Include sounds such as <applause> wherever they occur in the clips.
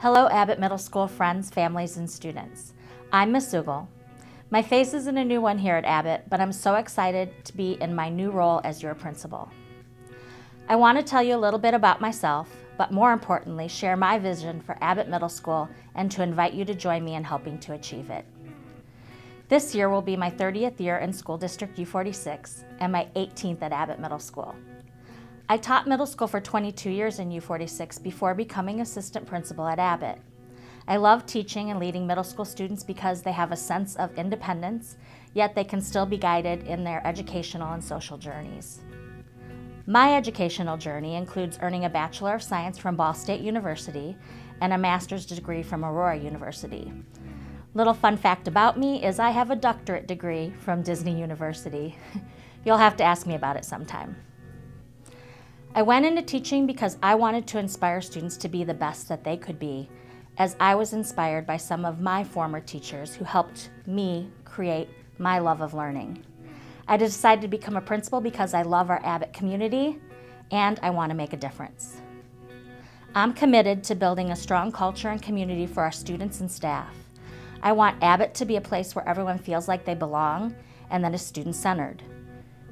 Hello, Abbott Middle School friends, families, and students. I'm Miss Zugel. My face isn't a new one here at Abbott, but I'm so excited to be in my new role as your principal. I want to tell you a little bit about myself, but more importantly, share my vision for Abbott Middle School and to invite you to join me in helping to achieve it. This year will be my 30th year in School District U46 and my 18th at Abbott Middle School. I taught middle school for 22 years in U46 before becoming assistant principal at Abbott. I love teaching and leading middle school students because they have a sense of independence, yet they can still be guided in their educational and social journeys. My educational journey includes earning a Bachelor of Science from Ball State University and a master's degree from Aurora University. Little fun fact about me is I have a doctorate degree from Disney University. <laughs> You'll have to ask me about it sometime. I went into teaching because I wanted to inspire students to be the best that they could be, as I was inspired by some of my former teachers who helped me create my love of learning. I decided to become a principal because I love our Abbott community and I want to make a difference. I'm committed to building a strong culture and community for our students and staff. I want Abbott to be a place where everyone feels like they belong and that is student-centered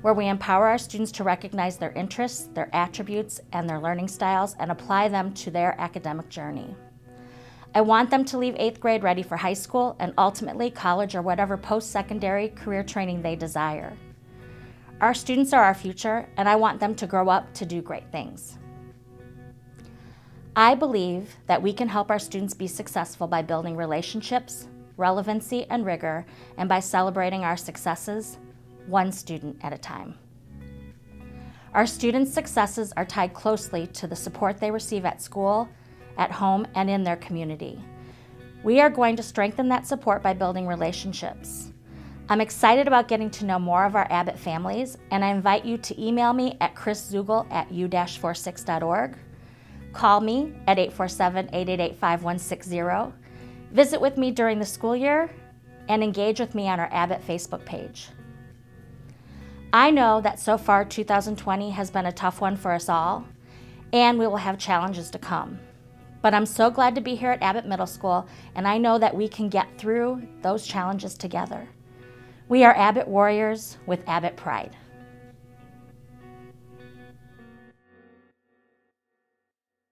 where we empower our students to recognize their interests, their attributes, and their learning styles and apply them to their academic journey. I want them to leave eighth grade ready for high school and ultimately college or whatever post-secondary career training they desire. Our students are our future, and I want them to grow up to do great things. I believe that we can help our students be successful by building relationships, relevancy, and rigor, and by celebrating our successes, one student at a time. Our students' successes are tied closely to the support they receive at school, at home, and in their community. We are going to strengthen that support by building relationships. I'm excited about getting to know more of our Abbott families, and I invite you to email me at chriszugel at u-46.org, call me at 847-888-5160, visit with me during the school year, and engage with me on our Abbott Facebook page. I know that so far 2020 has been a tough one for us all, and we will have challenges to come. But I'm so glad to be here at Abbott Middle School, and I know that we can get through those challenges together. We are Abbott Warriors with Abbott Pride.